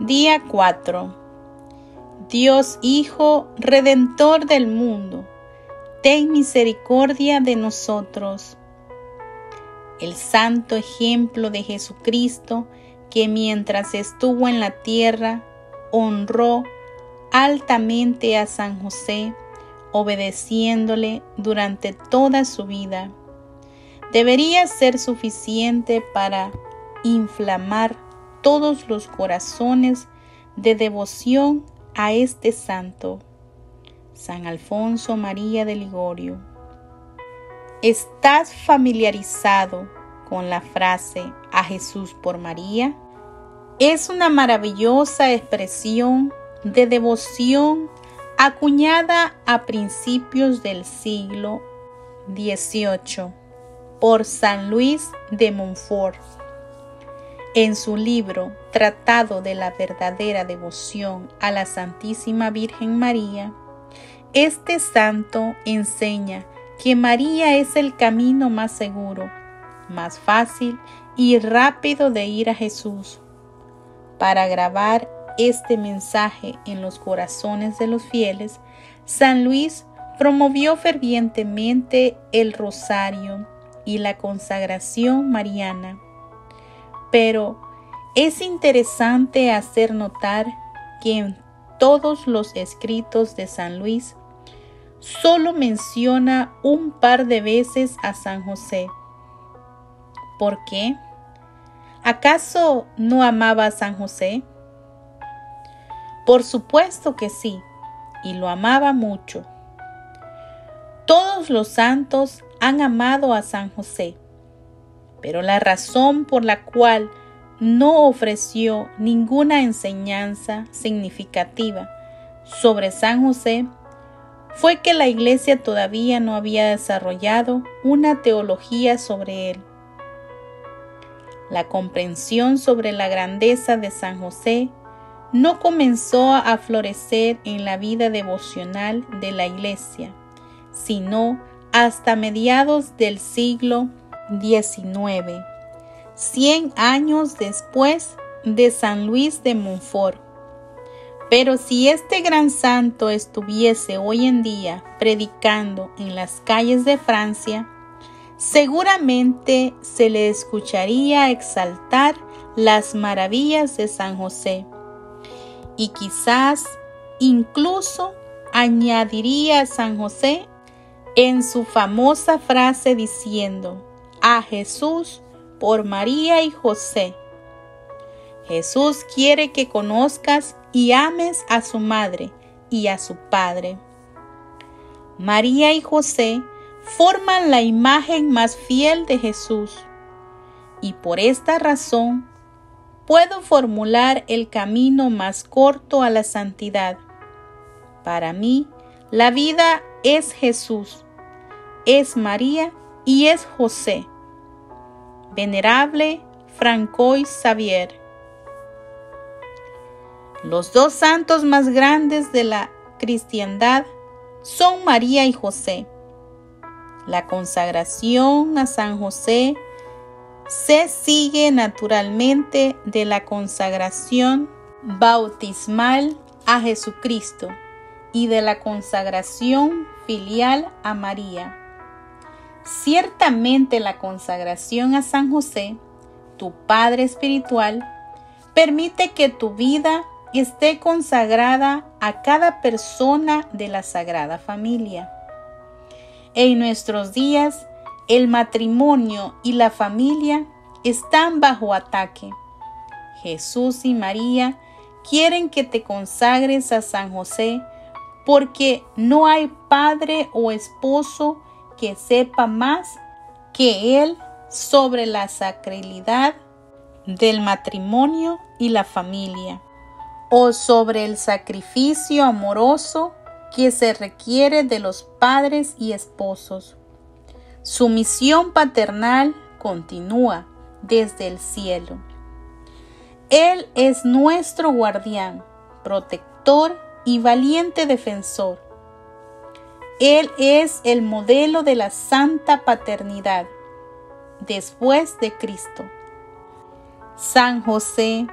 Día 4. Dios Hijo, Redentor del mundo, ten misericordia de nosotros. El santo ejemplo de Jesucristo, que mientras estuvo en la tierra, honró altamente a San José, obedeciéndole durante toda su vida, debería ser suficiente para inflamar todos los corazones de devoción a este santo, San Alfonso María de Ligorio. ¿Estás familiarizado con la frase a Jesús por María? Es una maravillosa expresión de devoción acuñada a principios del siglo XVIII por San Luis de Montfort. En su libro Tratado de la verdadera devoción a la Santísima Virgen María, este santo enseña que María es el camino más seguro, más fácil y rápido de ir a Jesús. Para grabar este mensaje en los corazones de los fieles, San Luis promovió fervientemente el rosario y la consagración mariana. Pero es interesante hacer notar que en todos los escritos de San Luis solo menciona un par de veces a San José. ¿Por qué? ¿Acaso no amaba a San José? Por supuesto que sí, y lo amaba mucho. Todos los santos han amado a San José, pero la razón por la cual no ofreció ninguna enseñanza significativa sobre San José fue que la iglesia todavía no había desarrollado una teología sobre él. La comprensión sobre la grandeza de San José no comenzó a florecer en la vida devocional de la iglesia, sino hasta mediados del siglo XIX, cien años después de San Luis de Montfort. Pero si este gran santo estuviese hoy en día predicando en las calles de Francia, seguramente se le escucharía exaltar las maravillas de San José y quizás incluso añadiría a San José en su famosa frase diciendo, a Jesús por María y José. Jesús quiere que conozcas y ames a su madre y a su padre. María y José forman la imagen más fiel de Jesús y por esta razón puedo formular el camino más corto a la santidad. Para mí, la vida es Jesús, es María y es José. Venerable Francois Xavier. Los dos santos más grandes de la cristiandad son María y José. La consagración a San José se sigue naturalmente de la consagración bautismal a Jesucristo y de la consagración filial a María. Ciertamente la consagración a San José, tu Padre Espiritual, permite que tu vida esté consagrada a cada persona de la Sagrada Familia. En nuestros días, el matrimonio y la familia están bajo ataque. Jesús y María quieren que te consagres a San José porque no hay padre o esposo que sepa más que él sobre la sacralidad del matrimonio y la familia, o sobre el sacrificio amoroso que se requiere de los padres y esposos. Su misión paternal continúa desde el cielo. Él es nuestro guardián, protector y valiente defensor. Él es el modelo de la santa paternidad después de Cristo. San José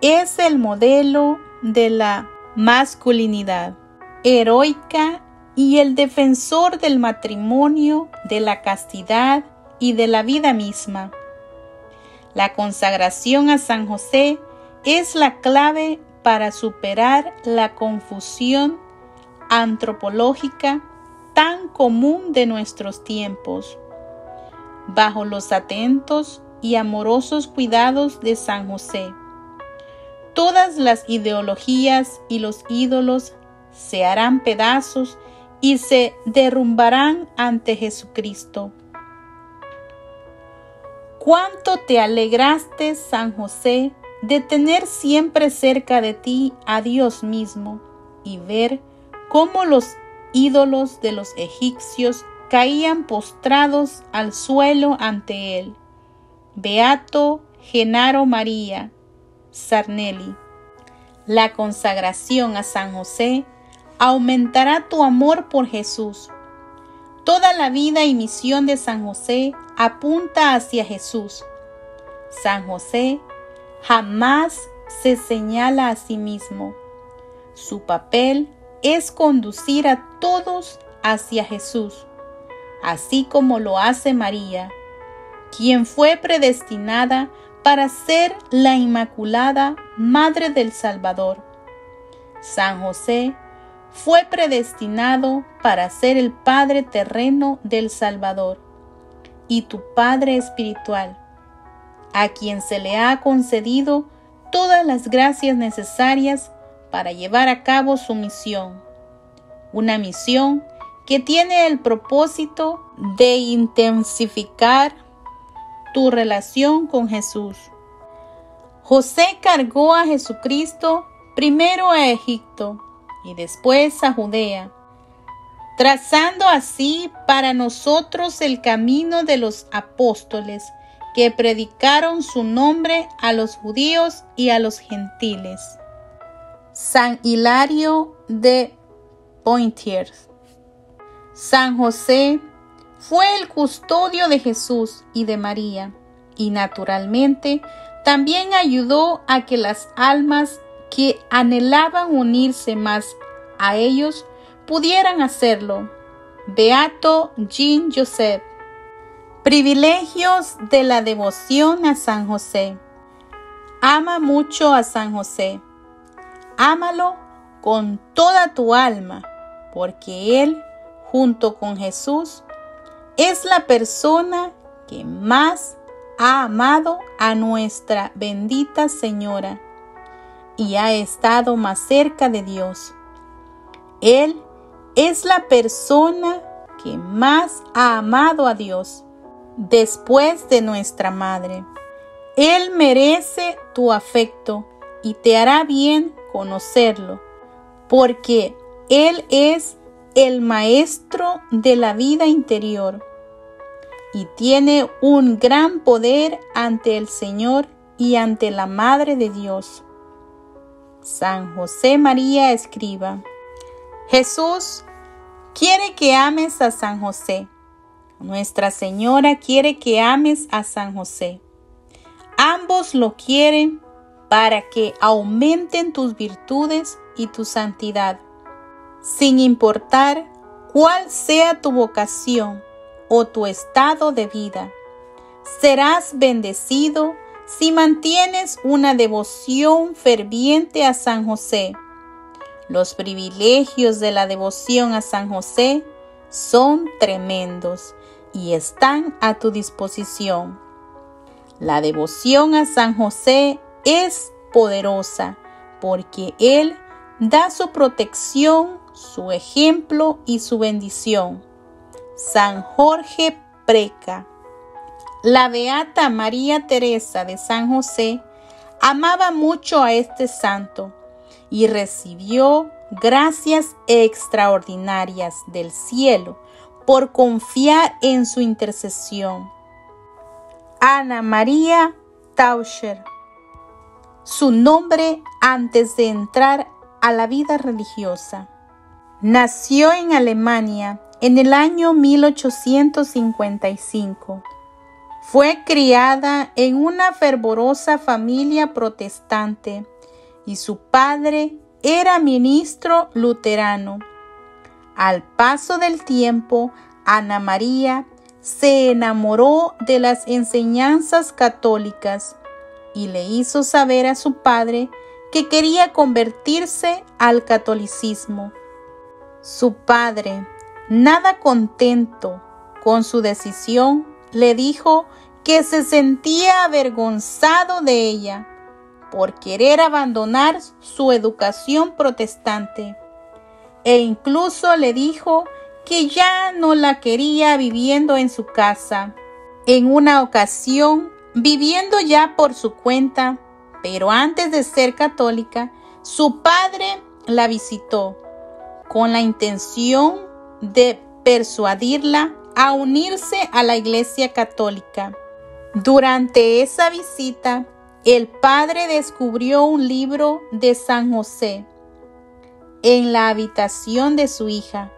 es el modelo de la masculinidad heroica y el defensor del matrimonio, de la castidad y de la vida misma. La consagración a San José es la clave para superar la confusión antropológica tan común de nuestros tiempos. Bajo los atentos y amorosos cuidados de San José, todas las ideologías y los ídolos se harán pedazos y se derrumbarán ante Jesucristo. Cuánto te alegraste, San José, de tener siempre cerca de ti a Dios mismo y ver cómo los ídolos de los egipcios caían postrados al suelo ante él. Beato Genaro María Sarnelli. La consagración a San José aumentará tu amor por Jesús. Toda la vida y misión de San José apunta hacia Jesús. San José jamás se señala a sí mismo. Su papel es conducir a todos hacia Jesús, así como lo hace María, quien fue predestinada para ser la Inmaculada Madre del Salvador. San José fue predestinado para ser el Padre terreno del Salvador y tu Padre espiritual, a quien se le ha concedido todas las gracias necesarias para llevar a cabo su misión. Una misión que tiene el propósito de intensificar tu relación con Jesús. José cargó a Jesucristo primero a Egipto y después a Judea, trazando así para nosotros el camino de los apóstoles que predicaron su nombre a los judíos y a los gentiles. San Hilario de Poitiers. San José fue el custodio de Jesús y de María, y naturalmente también ayudó a que las almas que anhelaban unirse más a ellos pudieran hacerlo. Beato Jean Joseph. Privilegios de la devoción a San José. Ama mucho a San José. Ámalo con toda tu alma, porque Él, junto con Jesús, es la persona que más ha amado a nuestra bendita Señora y ha estado más cerca de Dios. Él es la persona que más ha amado a Dios después de nuestra Madre. Él merece tu afecto y te hará bien conocerlo, porque Él es el maestro de la vida interior y tiene un gran poder ante el Señor y ante la Madre de Dios. San José María escriba. Jesús quiere que ames a San José. Nuestra Señora quiere que ames a San José. Ambos lo quieren para que aumenten tus virtudes y tu santidad, sin importar cuál sea tu vocación o tu estado de vida. Serás bendecido si mantienes una devoción ferviente a San José. Los privilegios de la devoción a San José son tremendos y están a tu disposición. La devoción a San José es poderosa porque Él da su protección, su ejemplo y su bendición. San Jorge Preca la beata María Teresa de San José amaba mucho a este santo y recibió gracias extraordinarias del cielo por confiar en su intercesión. Ana María Tauscher. Su nombre antes de entrar a la vida religiosa. Nació en Alemania en el año 1855 fue criada en una fervorosa familia protestante y su padre era ministro luterano. Al paso del tiempo, Ana María se enamoró de las enseñanzas católicas y le hizo saber a su padre que quería convertirse al catolicismo. Su padre, nada contento con su decisión, le dijo que se sentía avergonzado de ella por querer abandonar su educación protestante e incluso le dijo que ya no la quería viviendo en su casa. En una ocasión, viviendo ya por su cuenta, pero antes de ser católica, su padre la visitó con la intención de persuadirla a unirse a la Iglesia Católica. Durante esa visita, el padre descubrió un libro de San José en la habitación de su hija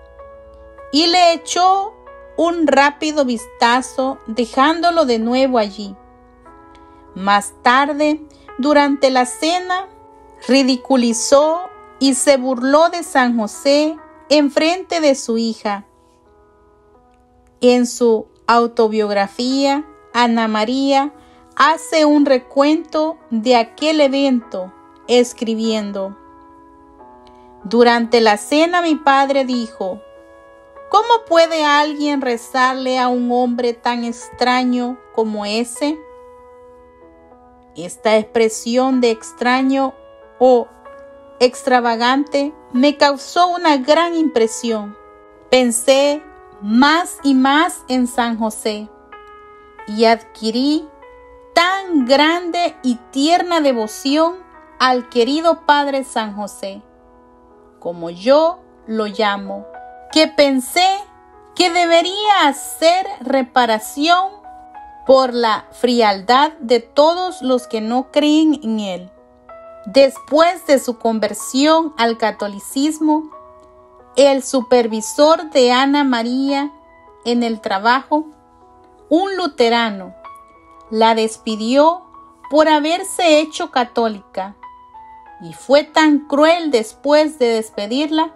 y le echó un rápido vistazo dejándolo de nuevo allí. Más tarde, durante la cena, ridiculizó y se burló de San José en frente de su hija. En su autobiografía, Ana María hace un recuento de aquel evento, escribiendo, durante la cena mi padre dijo, ¿cómo puede alguien rezarle a un hombre tan extraño como ese? Esta expresión de extraño o extravagante me causó una gran impresión. Pensé más y más en San José y adquirí tan grande y tierna devoción al querido Padre San José como yo lo llamo, que pensé que debería hacer reparación por la frialdad de todos los que no creen en él. Después de su conversión al catolicismo, el supervisor de Ana María en el trabajo, un luterano, la despidió por haberse hecho católica y fue tan cruel después de despedirla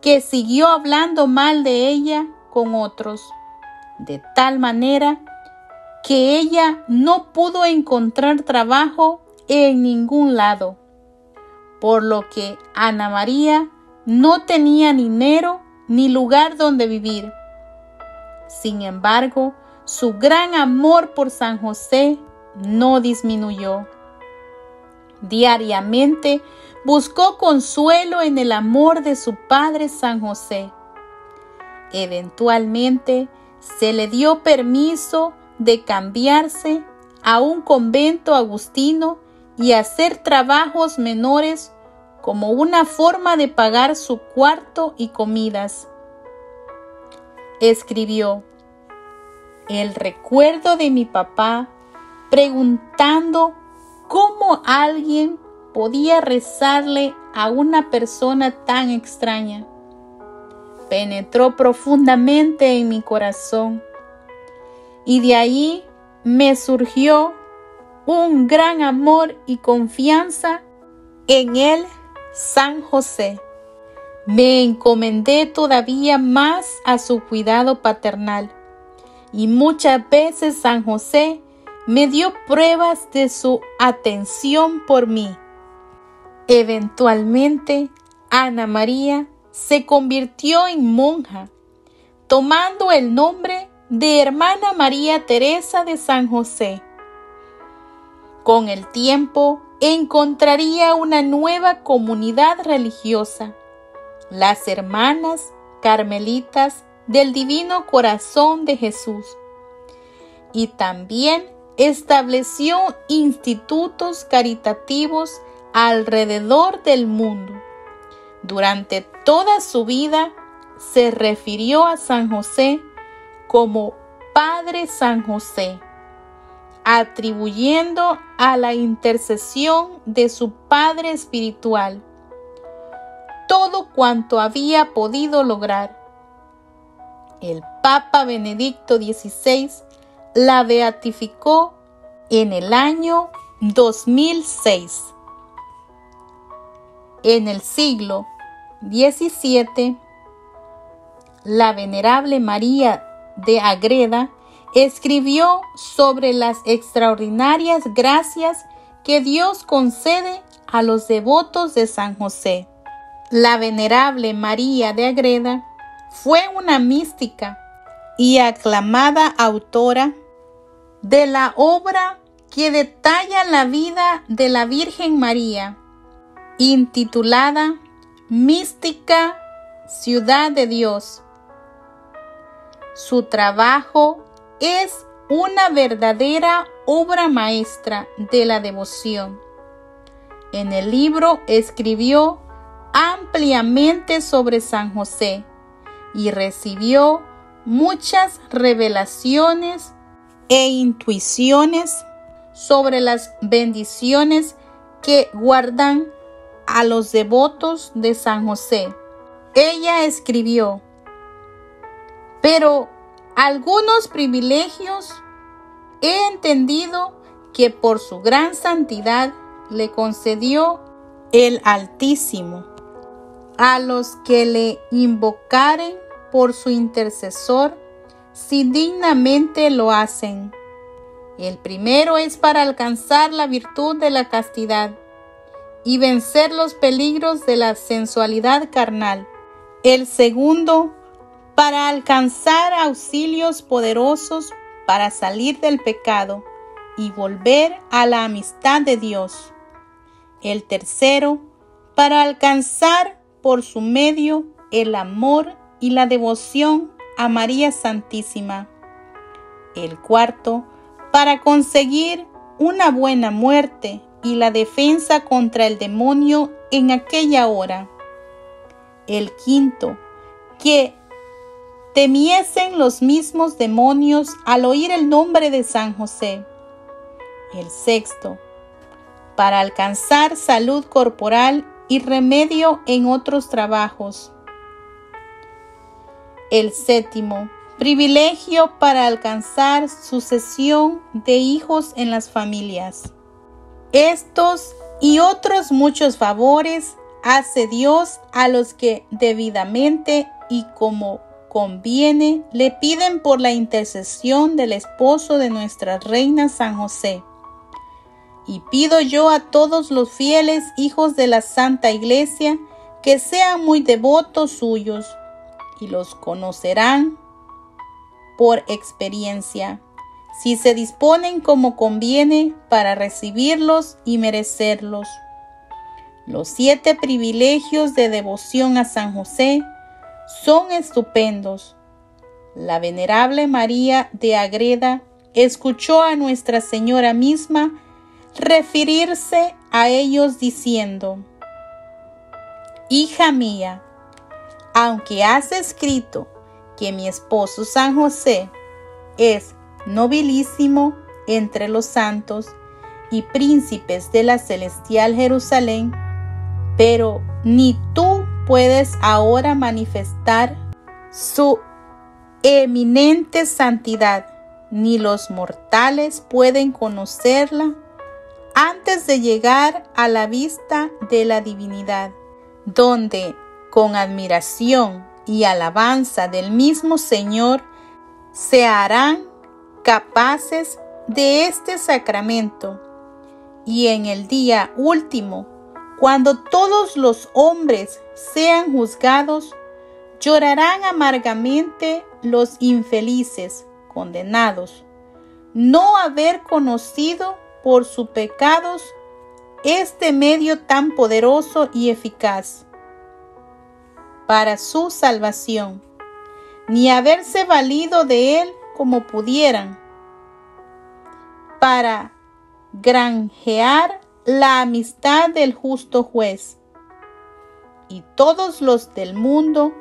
que siguió hablando mal de ella con otros, de tal manera que ella no pudo encontrar trabajo en ningún lado, por lo que Ana María no tenía dinero ni lugar donde vivir. Sin embargo, su gran amor por San José no disminuyó. Diariamente buscó consuelo en el amor de su padre San José. Eventualmente se le dio permiso de cambiarse a un convento agustino y hacer trabajos menores como una forma de pagar su cuarto y comidas. Escribió, el recuerdo de mi papá preguntando ¿Cómo alguien podía rezarle a una persona tan extraña? Penetró profundamente en mi corazón y de ahí me surgió un gran amor y confianza en él, San José. Me encomendé todavía más a su cuidado paternal y muchas veces San José me dio pruebas de su atención por mí. Eventualmente, Ana María se convirtió en monja, tomando el nombre de hermana María Teresa de San José. Con el tiempo encontraría una nueva comunidad religiosa, las hermanas carmelitas del Divino Corazón de Jesús, y también estableció institutos caritativos alrededor del mundo. Durante toda su vida se refirió a San José como Padre San José, atribuyendo a la intercesión de su Padre Espiritual todo cuanto había podido lograr. El Papa Benedicto XVI la beatificó en el año 2006. en el siglo XVII, la venerable María de Agreda escribió sobre las extraordinarias gracias que Dios concede a los devotos de San José. La venerable María de Agreda fue una mística y aclamada autora de la obra que detalla la vida de la Virgen María, intitulada Mística Ciudad de Dios. Su trabajo es una verdadera obra maestra de la devoción. En el libro escribió ampliamente sobre San José y recibió muchas revelaciones e intuiciones sobre las bendiciones que guardan a los devotos de San José. Ella escribió, pero algunos privilegios he entendido que por su gran santidad le concedió el Altísimo a los que le invocaren por su intercesor si dignamente lo hacen. El primero es para alcanzar la virtud de la castidad y vencer los peligros de la sensualidad carnal. El segundo para alcanzar auxilios poderosos para salir del pecado y volver a la amistad de Dios. El tercero, para alcanzar por su medio el amor y la devoción a María Santísima. El cuarto, para conseguir una buena muerte y la defensa contra el demonio en aquella hora. El quinto, que temiesen los mismos demonios al oír el nombre de San José. El sexto, para alcanzar salud corporal y remedio en otros trabajos. El séptimo, privilegio para alcanzar sucesión de hijos en las familias. Estos y otros muchos favores hace Dios a los que debidamente y como conviene le piden por la intercesión del esposo de nuestra reina San José y pido yo a todos los fieles hijos de la Santa Iglesia que sean muy devotos suyos y los conocerán por experiencia, si se disponen como conviene para recibirlos y merecerlos. Los siete privilegios de devoción a San José son estupendos. La venerable María de Agreda escuchó a Nuestra Señora misma referirse a ellos diciendo, Hija mía, aunque has escrito que mi esposo San José es nobilísimo entre los santos y príncipes de la celestial Jerusalén, pero ni tú puedes ahora manifestar su eminente santidad, ni los mortales pueden conocerla antes de llegar a la vista de la divinidad, donde con admiración y alabanza del mismo Señor se harán capaces de este sacramento. Y en el día último, cuando todos los hombres sean juzgados, llorarán amargamente los infelices condenados, no haber conocido por sus pecados este medio tan poderoso y eficaz para su salvación, ni haberse valido de él como pudieran, para granjear la amistad del justo juez. Y todos los del mundo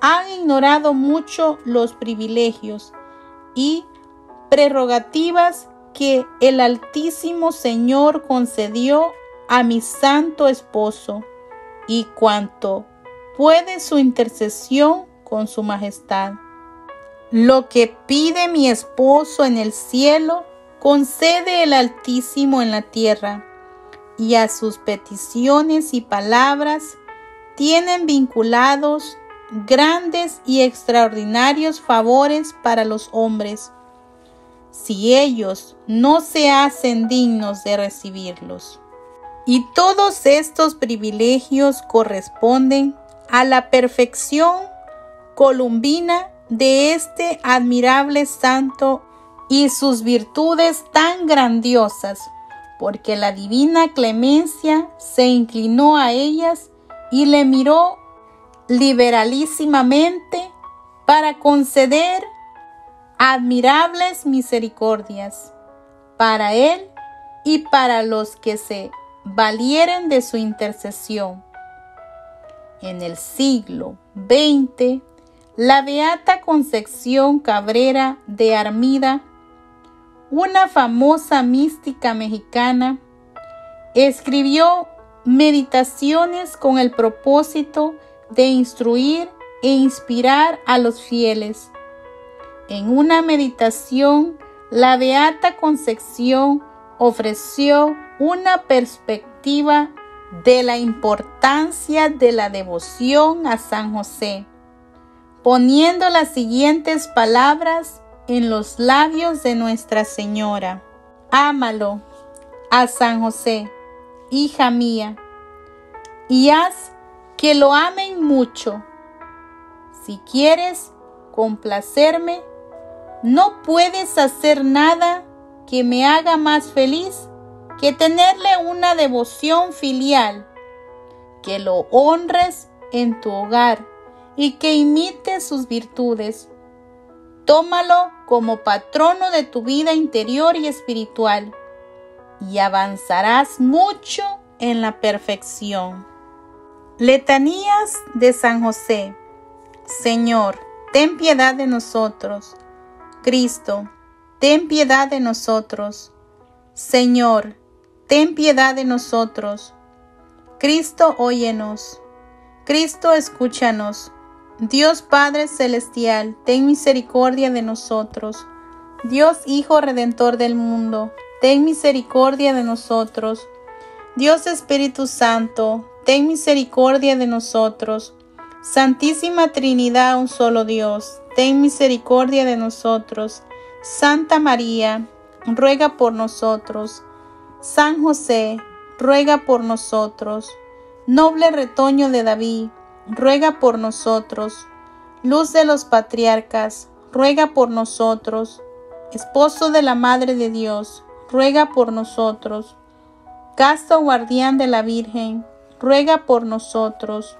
han ignorado mucho los privilegios y prerrogativas que el Altísimo Señor concedió a mi santo esposo y cuanto puede su intercesión con su majestad. Lo que pide mi esposo en el cielo, concede el Altísimo en la tierra, y a sus peticiones y palabras tienen vinculados grandes y extraordinarios favores para los hombres, si ellos no se hacen dignos de recibirlos. Y todos estos privilegios corresponden a la perfección columbina de este admirable santo y sus virtudes tan grandiosas, porque la divina clemencia se inclinó a ellas y le miró liberalísimamente para conceder admirables misericordias para él y para los que se valieren de su intercesión. En el siglo XX, la Beata Concepción Cabrera de Armida, una famosa mística mexicana, escribió meditaciones con el propósito de instruir e inspirar a los fieles. En una meditación, la Beata Concepción ofreció una perspectiva de la importancia de la devoción a San José poniendo las siguientes palabras en los labios de Nuestra Señora. Ámalo a San José, hija mía, y haz que lo amen mucho. Si quieres complacerme, no puedes hacer nada que me haga más feliz que tenerle una devoción filial, que lo honres en tu hogar y que imite sus virtudes. Tómalo como patrono de tu vida interior y espiritual y avanzarás mucho en la perfección. Letanías de San José. Señor, ten piedad de nosotros. Cristo, ten piedad de nosotros. Señor, ten piedad de nosotros. Cristo, óyenos. Cristo, escúchanos. Dios Padre Celestial, ten misericordia de nosotros. Dios Hijo Redentor del mundo, ten misericordia de nosotros. Dios Espíritu Santo, ten misericordia de nosotros. Santísima Trinidad, un solo Dios, ten misericordia de nosotros. Santa María, ruega por nosotros. San José, ruega por nosotros. Noble retoño de David, ruega por nosotros. Luz de los patriarcas, ruega por nosotros. Esposo de la Madre de Dios, ruega por nosotros. Casto guardián de la Virgen, ruega por nosotros.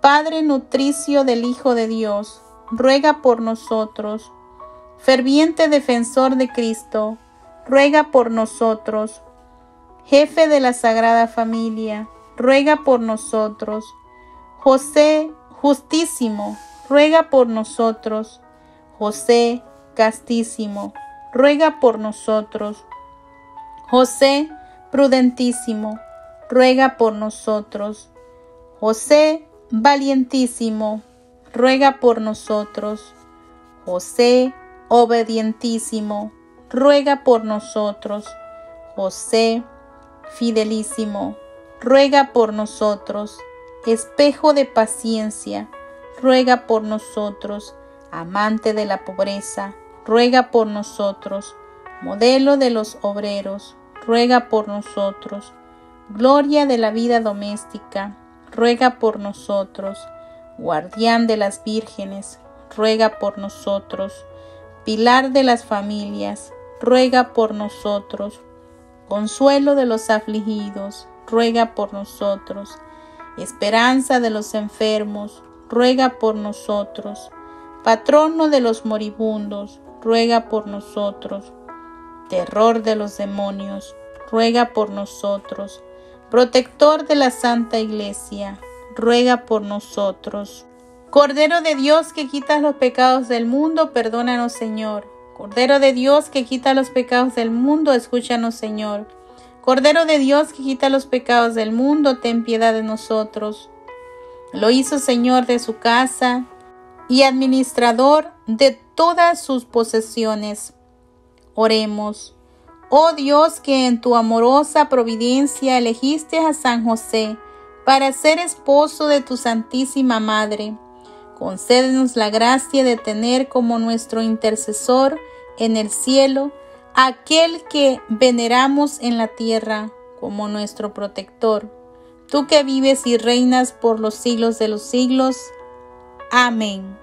Padre nutricio del Hijo de Dios, ruega por nosotros. Ferviente defensor de Cristo, ruega por nosotros. Jefe de la Sagrada Familia, ruega por nosotros. José justísimo, ruega por nosotros. José castísimo, ruega por nosotros. José prudentísimo, ruega por nosotros. José valientísimo, ruega por nosotros. José obedientísimo, ruega por nosotros. José fidelísimo, ruega por nosotros espejo de paciencia, ruega por nosotros, amante de la pobreza, ruega por nosotros, modelo de los obreros, ruega por nosotros, gloria de la vida doméstica, ruega por nosotros, guardián de las vírgenes, ruega por nosotros, pilar de las familias, ruega por nosotros, consuelo de los afligidos, ruega por nosotros, esperanza de los enfermos, ruega por nosotros. Patrono de los moribundos, ruega por nosotros. Terror de los demonios, ruega por nosotros. Protector de la Santa Iglesia, ruega por nosotros. Cordero de Dios que quitas los pecados del mundo, perdónanos Señor. Cordero de Dios que quita los pecados del mundo, escúchanos Señor. Cordero de Dios que quita los pecados del mundo, ten piedad de nosotros. Lo hizo Señor de su casa y administrador de todas sus posesiones. Oremos. Oh Dios que en tu amorosa providencia elegiste a San José para ser esposo de tu Santísima Madre. Concédenos la gracia de tener como nuestro intercesor en el cielo aquel que veneramos en la tierra como nuestro protector. Tú que vives y reinas por los siglos de los siglos. Amén.